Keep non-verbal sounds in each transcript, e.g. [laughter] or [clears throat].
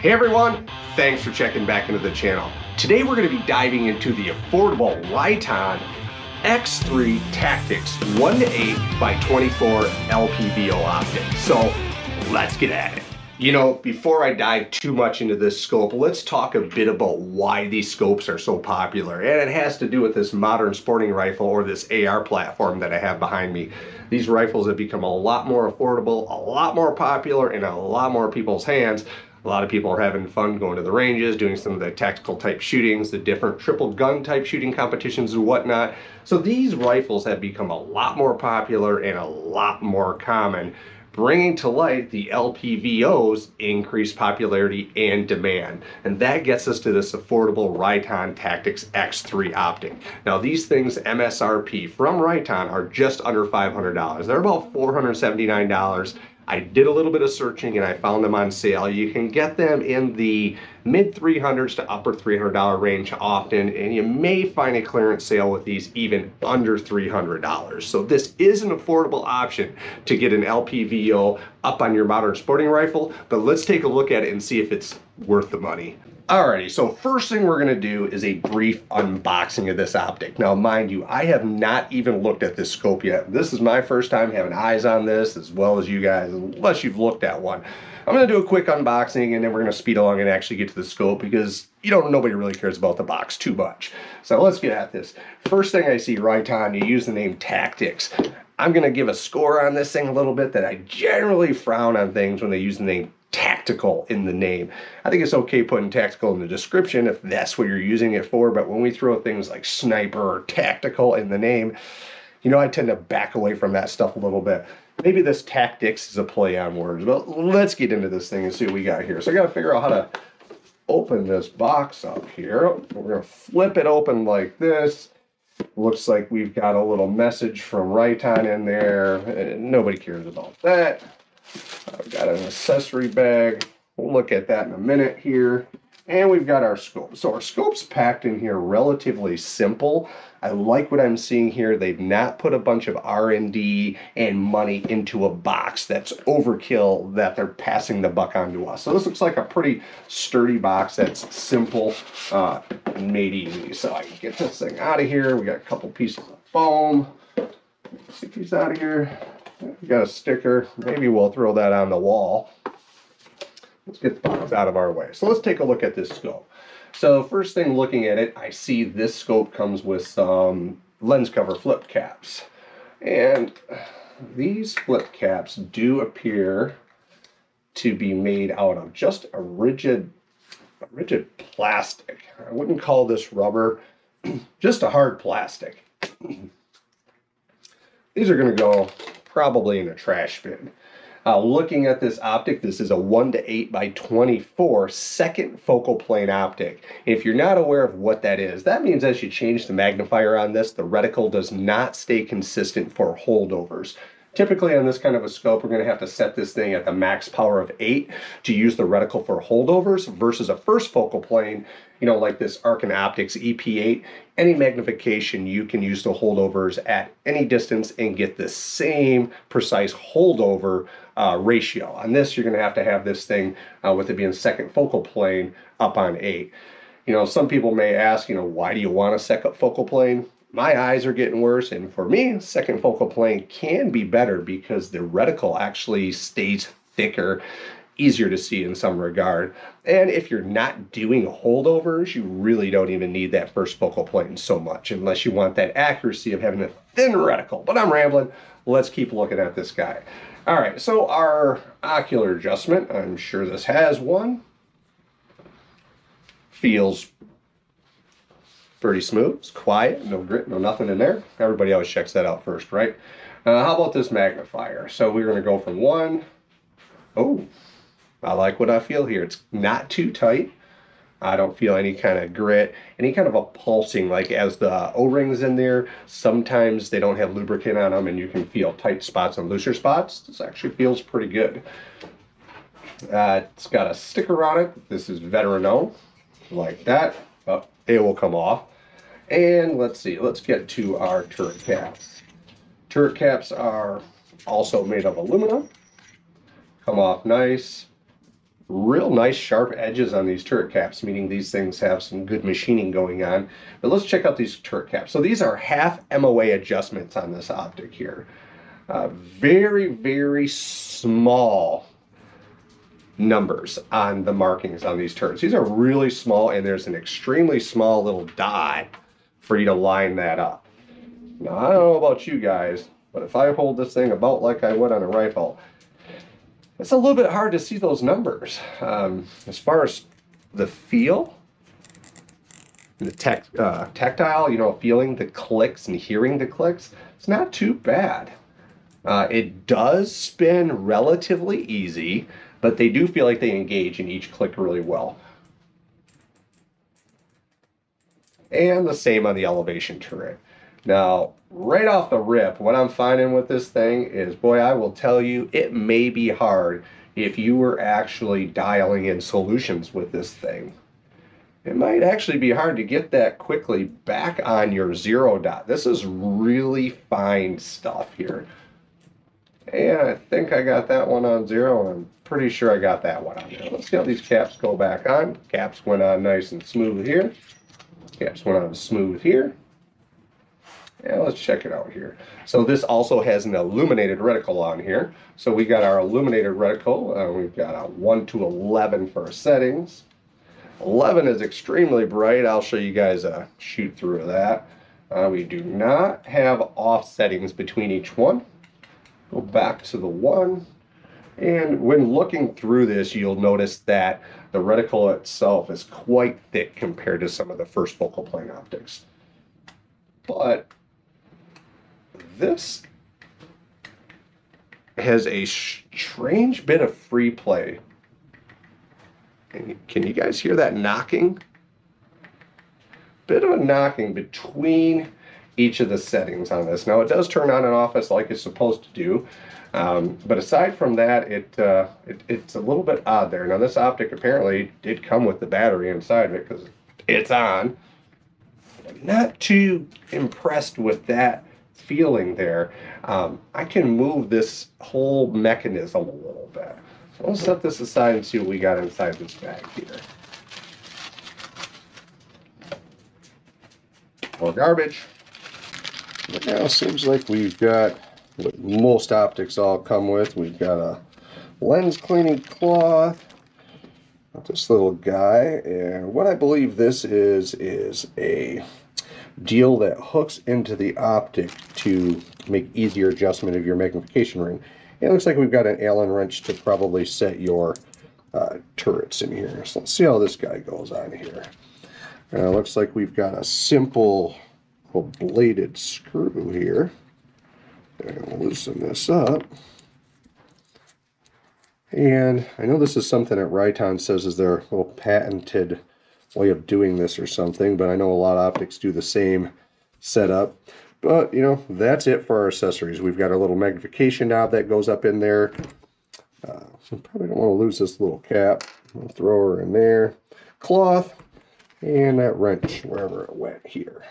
Hey everyone, thanks for checking back into the channel. Today we're going to be diving into the affordable Riton X3 Tactix 1 to 8 by 24 LPVO optic. So let's get at it. You know, before I dive too much into this scope, let's talk a bit about why these scopes are so popular. And it has to do with this modern sporting rifle or this AR platform that I have behind me. These rifles have become a lot more affordable, a lot more popular in a lot more people's hands. A lot of people are having fun going to the ranges, doing some of the tactical type shootings, the different triple gun type shooting competitions and whatnot. So these rifles have become a lot more popular and a lot more common bringing to light the LPVO's increased popularity and demand. And that gets us to this affordable Riton Tactix X3 optic. Now these things MSRP from Riton are just under $500. They're about $479 I did a little bit of searching and I found them on sale. You can get them in the mid 300s to upper $300 range often, and you may find a clearance sale with these even under $300. So this is an affordable option to get an LPVO up on your modern sporting rifle, but let's take a look at it and see if it's worth the money. Alrighty, so first thing we're gonna do is a brief unboxing of this optic. Now, mind you, I have not even looked at this scope yet. This is my first time having eyes on this as well as you guys, unless you've looked at one. I'm gonna do a quick unboxing and then we're gonna speed along and actually get to the scope because you don't, nobody really cares about the box too much. So let's get at this. First thing I see Riton, you use the name Tactix. I'm gonna give a score on this thing a little bit that I generally frown on things when they use the name tactical in the name. I think it's okay putting tactical in the description if that's what you're using it for, but when we throw things like sniper or tactical in the name, you know, I tend to back away from that stuff a little bit. Maybe this Tactix is a play on words, but let's get into this thing and see what we got here. So I got to figure out how to open this box up here. We're going to flip it open like this. Looks like we've got a little message from Riton in there. Eh, nobody cares about that. I've got an accessory bag. We'll look at that in a minute here. And we've got our scope. So our scope's packed in here relatively simple. I like what I'm seeing here. They've not put a bunch of R&D and money into a box that's overkill that they're passing the buck on to us. So this looks like a pretty sturdy box that's simple uh, and made easy. So I can get this thing out of here. We got a couple pieces of foam. Get these out of here. We got a sticker. Maybe we'll throw that on the wall. Let's get the box out of our way. So let's take a look at this scope. So first thing looking at it, I see this scope comes with some lens cover flip caps. And these flip caps do appear to be made out of just a rigid, a rigid plastic. I wouldn't call this rubber, [clears throat] just a hard plastic. [clears throat] These are gonna go probably in a trash bin. Uh, looking at this optic, this is a 1 to 8 by 24 second focal plane optic. If you're not aware of what that is, that means as you change the magnifier on this, the reticle does not stay consistent for holdovers. Typically on this kind of a scope, we're going to have to set this thing at the max power of 8 to use the reticle for holdovers versus a first focal plane, you know, like this Arken Optics EP8. Any magnification, you can use the holdovers at any distance and get the same precise holdover uh, ratio. On this, you're going to have to have this thing, uh, with it being second focal plane, up on 8. You know, some people may ask, you know, why do you want a second focal plane? my eyes are getting worse and for me second focal plane can be better because the reticle actually stays thicker easier to see in some regard and if you're not doing holdovers you really don't even need that first focal plane so much unless you want that accuracy of having a thin reticle but i'm rambling let's keep looking at this guy all right so our ocular adjustment i'm sure this has one feels pretty smooth. It's quiet, no grit, no nothing in there. Everybody always checks that out first, right? Uh, how about this magnifier? So we're going to go from one. Oh, I like what I feel here. It's not too tight. I don't feel any kind of grit, any kind of a pulsing, like as the O-rings in there, sometimes they don't have lubricant on them and you can feel tight spots and looser spots. This actually feels pretty good. Uh, it's got a sticker on it. This is Veterano, like that. Oh, it will come off. And let's see, let's get to our turret caps. Turret caps are also made of aluminum. Come off nice. Real nice sharp edges on these turret caps, meaning these things have some good machining going on. But let's check out these turret caps. So these are half MOA adjustments on this optic here. Uh, very, very small numbers on the markings on these turrets. These are really small and there's an extremely small little dot for you to line that up. Now, I don't know about you guys, but if I hold this thing about like I would on a rifle, it's a little bit hard to see those numbers. Um, as far as the feel, the tech, uh, tactile, you know, feeling the clicks and hearing the clicks, it's not too bad. Uh, it does spin relatively easy, but they do feel like they engage in each click really well. And the same on the elevation turret. Now, right off the rip, what I'm finding with this thing is, boy, I will tell you, it may be hard if you were actually dialing in solutions with this thing. It might actually be hard to get that quickly back on your zero dot. This is really fine stuff here. And I think I got that one on zero. I'm pretty sure I got that one on there. Let's see how these caps go back on. Caps went on nice and smooth here. Caps went on smooth here. And let's check it out here. So this also has an illuminated reticle on here. So we got our illuminated reticle. Uh, we've got a 1 to 11 for our settings. 11 is extremely bright. I'll show you guys a shoot through of that. Uh, we do not have off settings between each one. Go back to the 1. And when looking through this, you'll notice that the reticle itself is quite thick compared to some of the first focal plane optics. But this has a strange bit of free play. Can you guys hear that knocking? Bit of a knocking between each of the settings on this. Now it does turn on and off as like it's supposed to do. Um, but aside from that, it, uh, it, it's a little bit odd there. Now this optic apparently did come with the battery inside of it because it's on. I'm not too impressed with that feeling there, um, I can move this whole mechanism a little bit. So let's set this aside and see what we got inside this bag here. More garbage. But now it seems like we've got what most optics all come with. We've got a lens cleaning cloth, this little guy, and what I believe this is is a deal that hooks into the optic to make easier adjustment of your magnification ring. It looks like we've got an Allen wrench to probably set your uh, turrets in here. So let's see how this guy goes on here. Uh, looks like we've got a simple bladed screw here. And we'll loosen this up. And I know this is something that Riton says is their little patented way of doing this or something, but I know a lot of optics do the same setup. But, you know, that's it for our accessories. We've got a little magnification knob that goes up in there. Uh, probably don't want to lose this little cap. I'll throw her in there. Cloth, and that wrench wherever it went here.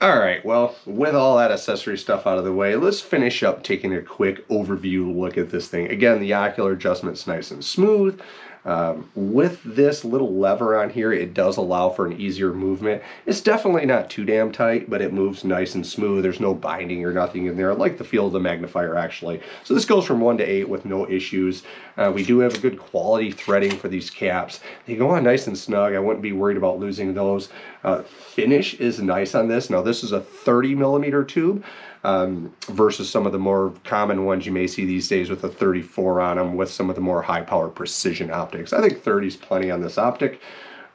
All right, well, with all that accessory stuff out of the way, let's finish up taking a quick overview look at this thing. Again, the ocular adjustment's nice and smooth. Um, with this little lever on here, it does allow for an easier movement. It's definitely not too damn tight, but it moves nice and smooth. There's no binding or nothing in there. I like the feel of the magnifier actually. So this goes from 1 to 8 with no issues. Uh, we do have a good quality threading for these caps. They go on nice and snug. I wouldn't be worried about losing those. Uh, finish is nice on this. Now this is a 30 millimeter tube um, versus some of the more common ones you may see these days with a 34 on them with some of the more high power precision optics. I think 30 is plenty on this optic.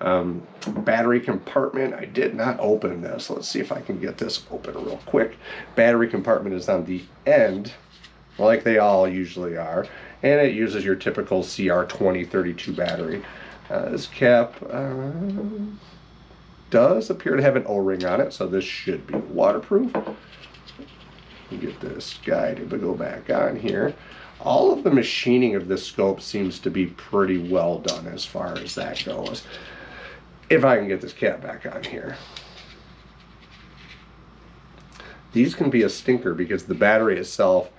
Um, battery compartment, I did not open this. Let's see if I can get this open real quick. Battery compartment is on the end, like they all usually are, and it uses your typical CR2032 battery. Uh, this cap uh, does appear to have an O-ring on it, so this should be waterproof get this guy to go back on here. All of the machining of this scope seems to be pretty well done as far as that goes. If I can get this cap back on here. These can be a stinker because the battery itself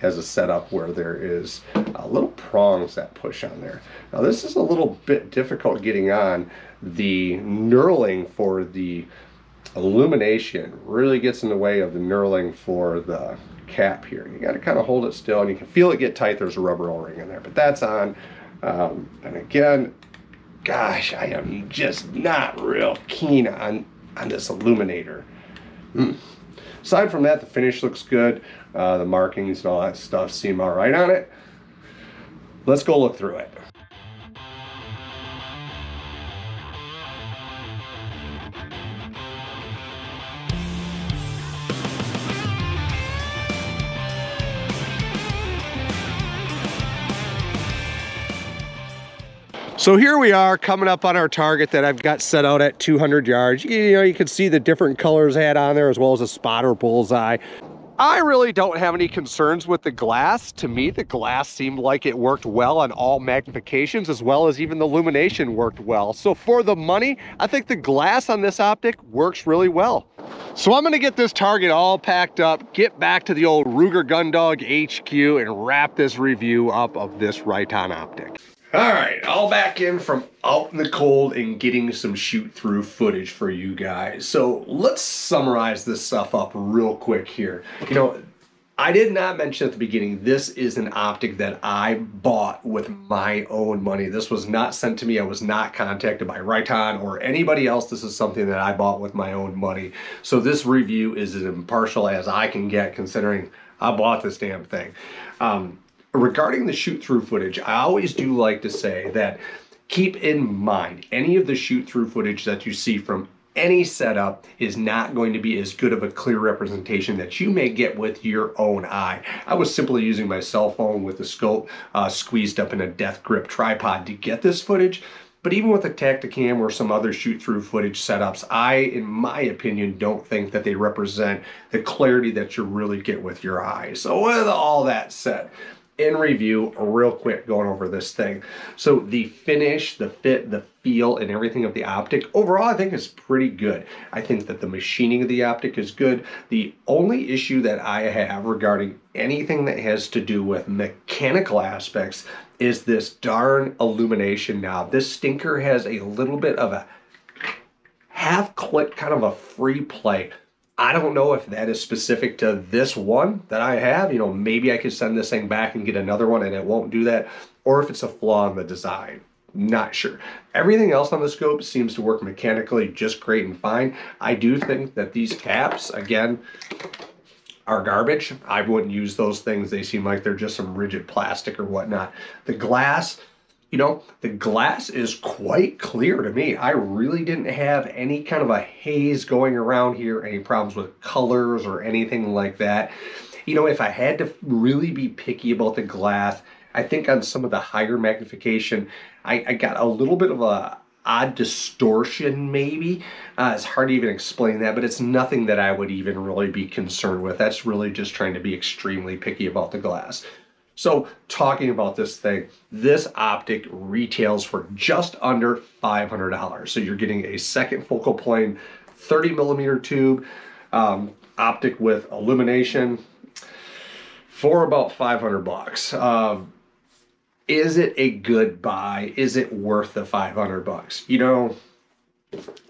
has a setup where there is uh, little prongs that push on there. Now this is a little bit difficult getting on. The knurling for the illumination really gets in the way of the knurling for the cap here. You got to kind of hold it still and you can feel it get tight. There's a rubber O-ring in there, but that's on. Um, and again, gosh, I am just not real keen on, on this illuminator. Mm. Aside from that, the finish looks good. Uh, the markings and all that stuff seem all right on it. Let's go look through it. So here we are coming up on our target that I've got set out at 200 yards. You know, you can see the different colors I had on there as well as a spotter bullseye. I really don't have any concerns with the glass. To me, the glass seemed like it worked well on all magnifications as well as even the illumination worked well. So for the money, I think the glass on this optic works really well. So I'm gonna get this target all packed up, get back to the old Ruger Gundog HQ and wrap this review up of this Riton optic. All right, all back in from out in the cold and getting some shoot through footage for you guys. So let's summarize this stuff up real quick here. You know, I did not mention at the beginning, this is an optic that I bought with my own money. This was not sent to me. I was not contacted by Riton or anybody else. This is something that I bought with my own money. So this review is as impartial as I can get considering I bought this damn thing. Um, regarding the shoot through footage, I always do like to say that keep in mind any of the shoot through footage that you see from any setup is not going to be as good of a clear representation that you may get with your own eye. I was simply using my cell phone with the scope uh, squeezed up in a death grip tripod to get this footage. But even with a Tactacam or some other shoot-through footage setups, I, in my opinion, don't think that they represent the clarity that you really get with your eyes. So with all that said, in review real quick going over this thing. So the finish, the fit, the feel, and everything of the optic overall I think is pretty good. I think that the machining of the optic is good. The only issue that I have regarding anything that has to do with mechanical aspects is this darn illumination knob. This stinker has a little bit of a half click kind of a free play I don't know if that is specific to this one that I have. You know, maybe I could send this thing back and get another one and it won't do that. Or if it's a flaw in the design. Not sure. Everything else on the scope seems to work mechanically just great and fine. I do think that these caps, again, are garbage. I wouldn't use those things. They seem like they're just some rigid plastic or whatnot. The glass, you know, the glass is quite clear to me. I really didn't have any kind of a haze going around here, any problems with colors or anything like that. You know, if I had to really be picky about the glass, I think on some of the higher magnification, I, I got a little bit of a odd distortion maybe. Uh, it's hard to even explain that, but it's nothing that I would even really be concerned with. That's really just trying to be extremely picky about the glass. So talking about this thing, this optic retails for just under $500. So you're getting a second focal plane, 30 millimeter tube, um, optic with illumination for about 500 bucks. Um, is it a good buy? Is it worth the 500 bucks? You know,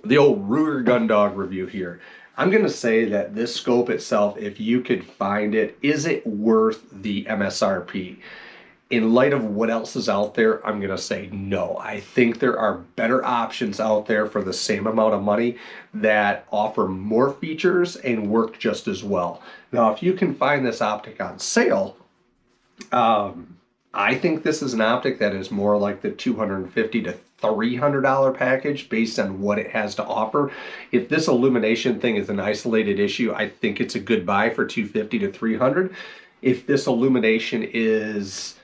the old Ruger Gundog review here. I'm going to say that this scope itself, if you could find it, is it worth the MSRP? In light of what else is out there, I'm going to say no. I think there are better options out there for the same amount of money that offer more features and work just as well. Now, if you can find this optic on sale, um, I think this is an optic that is more like the 250 to $300 package based on what it has to offer. If this illumination thing is an isolated issue, I think it's a good buy for 250 to 300. If this illumination is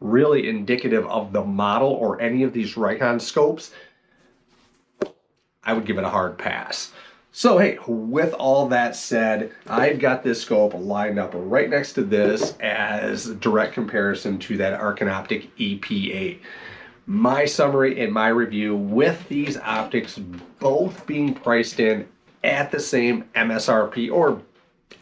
really indicative of the model or any of these Riton scopes, I would give it a hard pass. So hey, with all that said, I've got this scope lined up right next to this as direct comparison to that Arken Optic EP8. My summary and my review with these optics both being priced in at the same MSRP or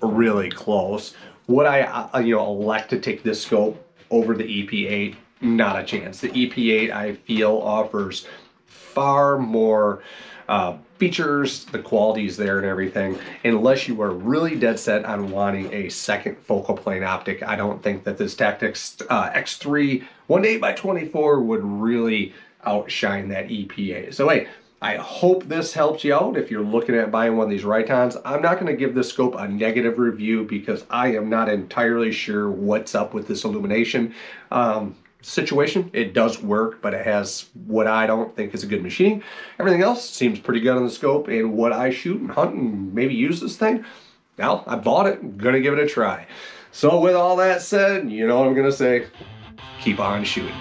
really close Would I, uh, you know, elect to take this scope over the EP8? Not a chance. The EP8 I feel offers far more uh, features, the quality is there and everything. Unless you are really dead set on wanting a second focal plane optic, I don't think that this Tactix uh, X3 1.8 by 24 would really outshine that EP8. So hey, I hope this helps you out if you're looking at buying one of these Ritons. I'm not going to give this scope a negative review because I am not entirely sure what's up with this illumination. Um, situation. It does work, but it has what I don't think is a good machine. Everything else seems pretty good on the scope, and what I shoot and hunt and maybe use this thing, now I bought it, I'm gonna give it a try. So with all that said, you know what I'm gonna say, keep on shooting.